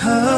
Oh.